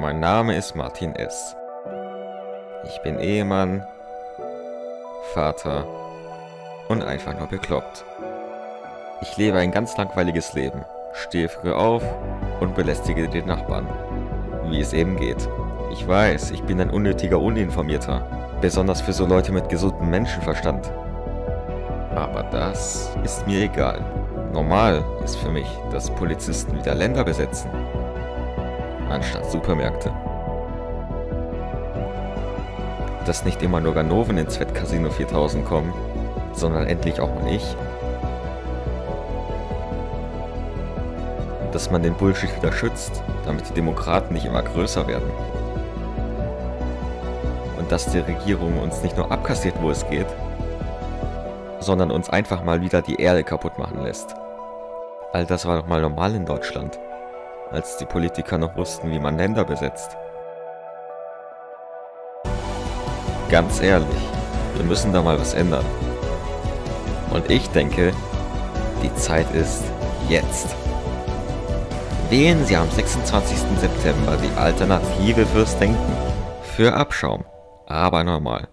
Mein Name ist Martin S. Ich bin Ehemann, Vater und einfach nur bekloppt. Ich lebe ein ganz langweiliges Leben, stehe früh auf und belästige den Nachbarn. Wie es eben geht. Ich weiß, ich bin ein unnötiger Uninformierter, besonders für so Leute mit gesundem Menschenverstand. Aber das ist mir egal. Normal ist für mich, dass Polizisten wieder Länder besetzen, anstatt Supermärkte. Dass nicht immer nur Ganoven ins Wettcasino 4000 kommen, sondern endlich auch mal ich. Dass man den Bullshit wieder schützt, damit die Demokraten nicht immer größer werden. Und dass die Regierung uns nicht nur abkassiert, wo es geht, sondern uns einfach mal wieder die Erde kaputt machen lässt. All das war doch mal normal in Deutschland, als die Politiker noch wussten, wie man Länder besetzt. Ganz ehrlich, wir müssen da mal was ändern. Und ich denke, die Zeit ist jetzt. Wählen Sie am 26. September die Alternative fürs Denken. Für Abschaum, aber normal.